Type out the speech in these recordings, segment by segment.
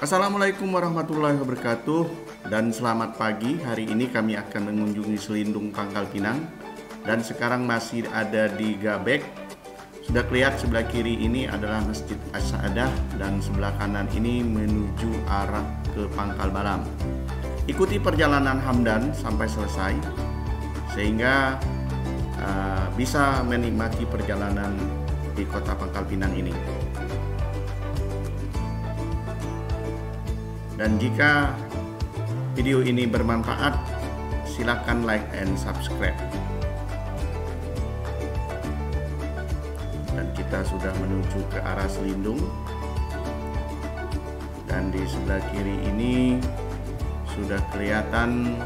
Assalamualaikum warahmatullahi wabarakatuh dan selamat pagi. Hari ini kami akan mengunjungi Selindung Pangkal Pinang dan sekarang masih ada di Gabek. Sudah kelihatan sebelah kiri ini adalah Masjid As-Sa'adah dan sebelah kanan ini menuju arah ke Pangkal Balam. Ikuti perjalanan Hamdan sampai selesai sehingga uh, bisa menikmati perjalanan di kota Pangkal Pinang ini. Dan jika video ini bermanfaat, silakan like and subscribe. Dan kita sudah menuju ke arah Selindung. Dan di sebelah kiri ini sudah kelihatan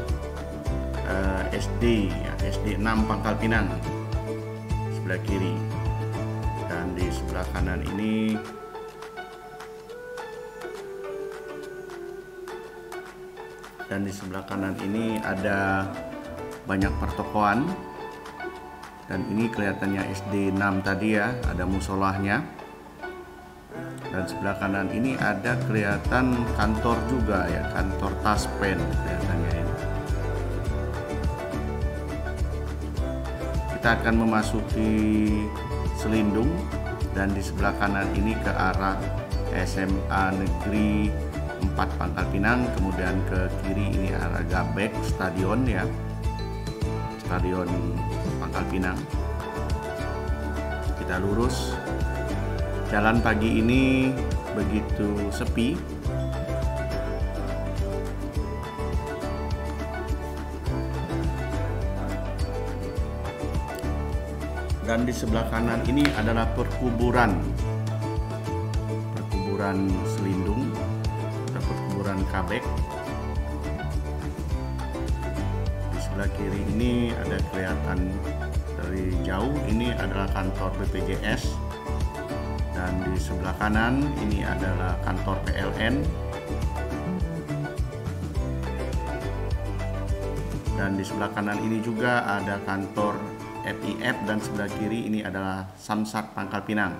uh, SD ya, SD 6 Pangkal Pinang sebelah kiri. Dan di sebelah kanan ini dan di sebelah kanan ini ada banyak pertokoan. Dan ini kelihatannya SD 6 tadi ya ada musolahnya. Dan sebelah kanan ini ada kelihatan kantor juga ya kantor taspen kelihatannya ini. Kita akan memasuki Selindung. Dan di sebelah kanan ini ke arah SMA Negeri 4 Pangkal Pinang kemudian ke kiri ini arah Gabek stadion ya. Stadion Pangkal Pinang. Kita lurus. Jalan pagi ini begitu sepi. Dan di sebelah kanan ini adalah perkuburan. Perkuburan perkuburan Kabek. Di sebelah kiri ini ada kelihatan dari jauh ini adalah kantor BPJS dan di sebelah kanan ini adalah kantor PLN dan di sebelah kanan ini juga ada kantor FIF dan sebelah kiri ini adalah Samsat Pangkal Pinang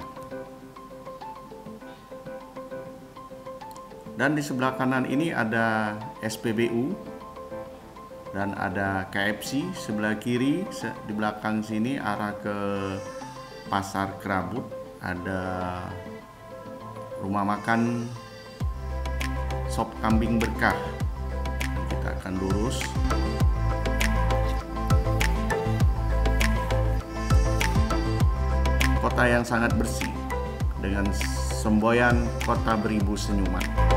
dan di sebelah kanan ini ada SPBU dan ada KFC sebelah kiri di belakang sini arah ke Pasar Kerabut ada rumah makan sop kambing berkah kita akan lurus kota yang sangat bersih dengan semboyan kota beribu senyuman.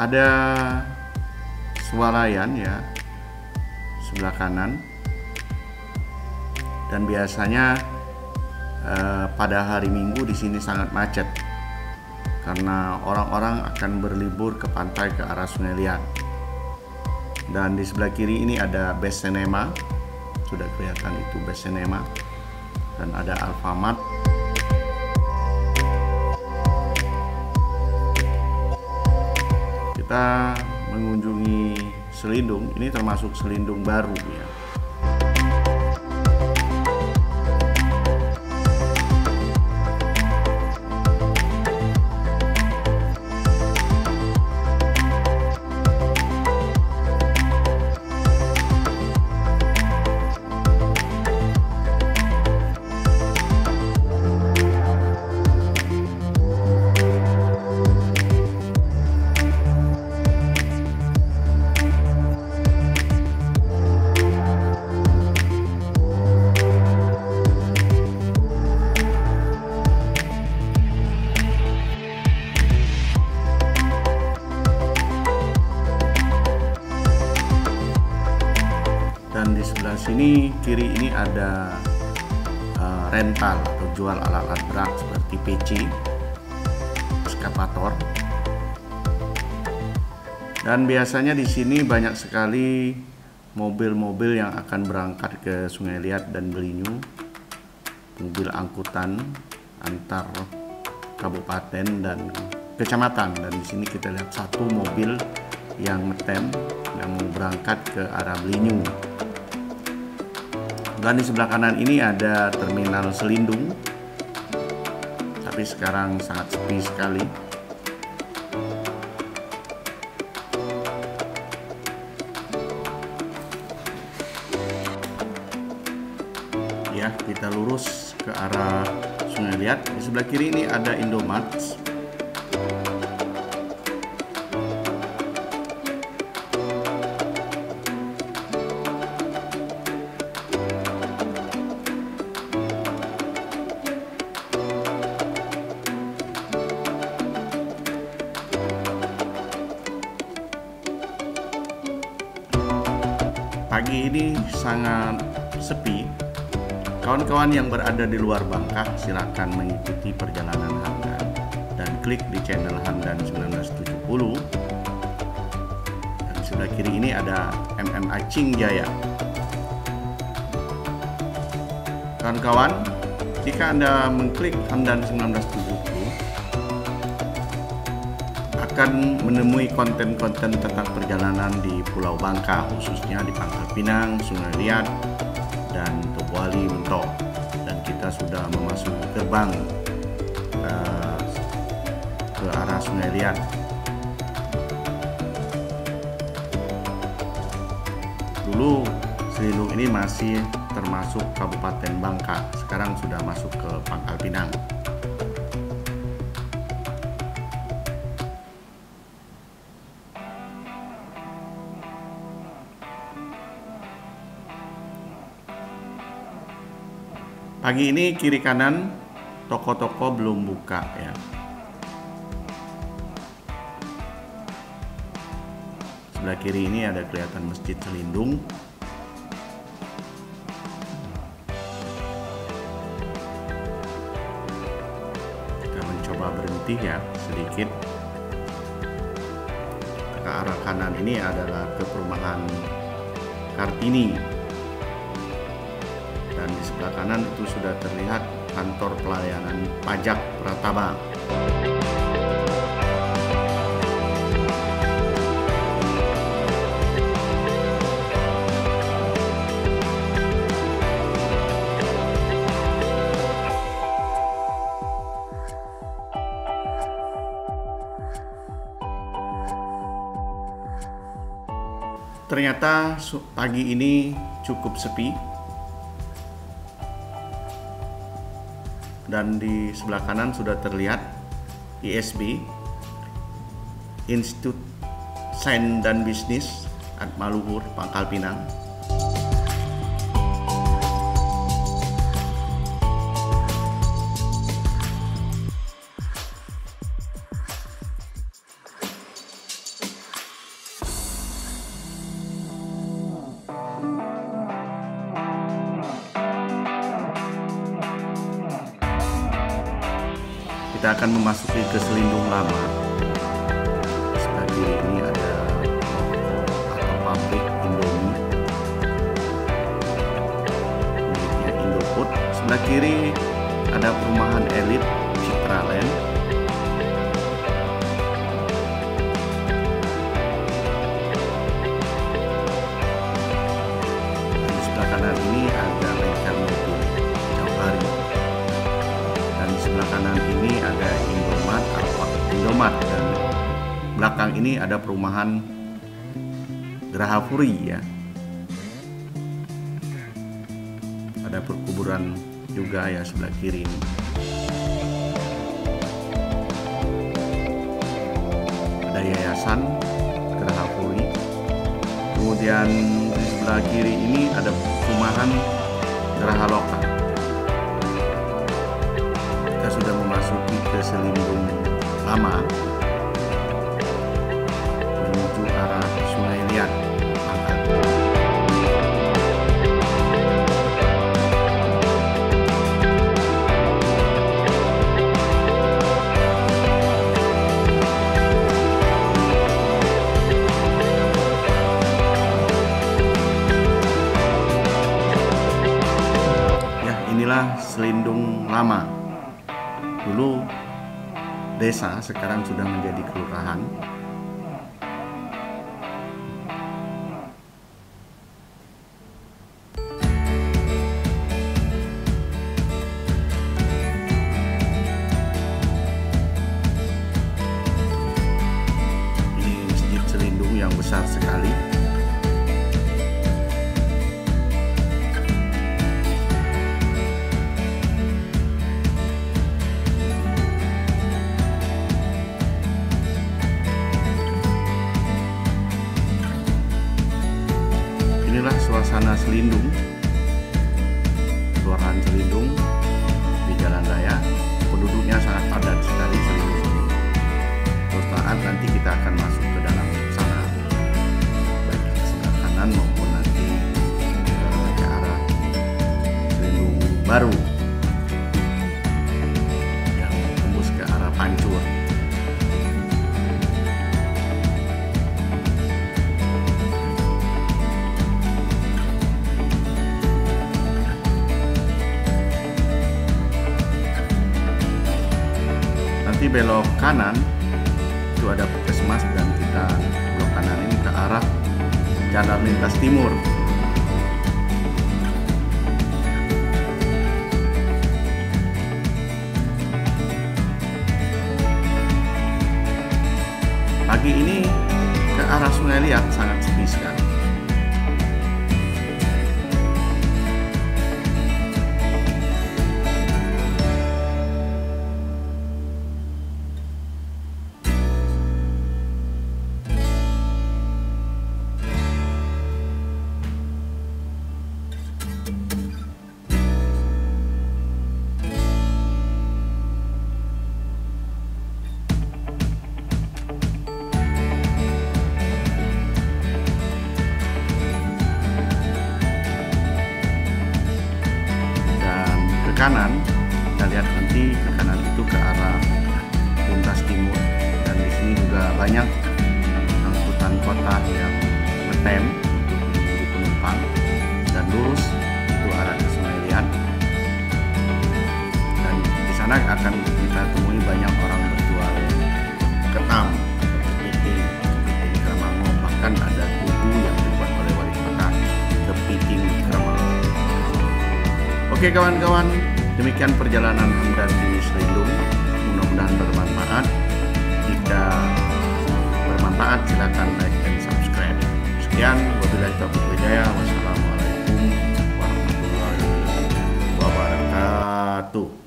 Ada swalayan ya sebelah kanan. Dan biasanya eh, pada hari Minggu di sini sangat macet karena orang-orang akan berlibur ke pantai ke arah Sungai Liat dan di sebelah kiri ini ada Best Cinema. Sudah kelihatan itu Best Cinema. Dan ada Alfamart kita mengunjungi Selindung. Ini termasuk Selindung baru ya dan di sebelah sini kiri ini ada uh, rental atau jual alat-alat berat seperti PC, eskavator. Dan biasanya di sini banyak sekali mobil-mobil yang akan berangkat ke Sungai Liat dan Belinyu, mobil angkutan antar kabupaten dan kecamatan. Dan di sini kita lihat satu mobil yang ngetem yang berangkat ke arah Belinyu Dan di sebelah kanan ini ada terminal Selindung. Tapi sekarang sangat sepi sekali. Ya, kita lurus ke arah Sungai Liat. Di sebelah kiri ini ada Indomaret pagi ini sangat sepi. Kawan-kawan yang berada di luar Bangka silakan mengikuti perjalanan Hamdan dan klik di channel Hamdan 1970. Dan sebelah kiri ini ada MM Acing Jaya. Kawan-kawan, jika Anda mengklik Hamdan 1970 akan menemui konten-konten tentang perjalanan di Pulau Bangka, khususnya di Pangkal Pinang, Sungai Liat, dan Tobuali Mentok. Dan kita sudah memasuki gerbang uh, ke arah Sungai Liat. Dulu Selindung ini masih termasuk Kabupaten Bangka, sekarang sudah masuk ke Pangkal Pinang. Pagi ini kiri kanan toko-toko belum buka ya. Sebelah kiri ini ada kelihatan Masjid Selindung. Kita mencoba berhenti ya sedikit. Ke arah kanan ini adalah ke perumahan Kartini di sebelah kanan itu sudah terlihat kantor pelayanan pajak Prataba. Ternyata pagi ini cukup sepi dan di sebelah kanan sudah terlihat ISB Institut Sains dan Bisnis Maluhur Pangkal Pinang akan memasuki ke selindung lama. Kiri ini ada atau pabrik Indomie. Miliknya Indofood. Sebelah kiri ada perumahan elit Citraland belakang ini ada perumahan Gerahapuri ya. Ada perkuburan juga ya sebelah kiri ini. Ada yayasan Gerahapuri. Kemudian di sebelah kiri ini ada perumahan Geraha Lokal. Kita sudah memasuki ke Selindung lama selindung lama. Dulu desa sekarang sudah menjadi kelurahan inilah suasana Selindung. Kelurahan Selindung di Jalan Raya. Penduduknya sangat padat sekali Selindung terus saat nanti kita akan masuk ke dalam sana. Baik ke sebelah kanan maupun nanti eh, ke arah Selindung baru belok kanan itu ada puskesmas dan kita belok kanan ini ke arah jalan lintas timur. Pagi ini ke arah Sungai Liat sangat kanan itu ke arah lintas timur. Dan di sini juga banyak angkutan kota yang ngetem menunggu penumpang dan lurus itu arah ke Sungai Liat. Dan di sana akan kita temui banyak orang berjual ketam kepiting kepiting Kramango bahkan ada tugu yang dibuat oleh wali kota kepiting Kramango Oke kawan-kawan, Demikian perjalanan Hamdan Lindung, mudah-mudahan bermanfaat. Jika bermanfaat silakan like dan subscribe. Sekian, wabillahi taufiq hidayah. Wassalamualaikum warahmatullahi wabarakatuh.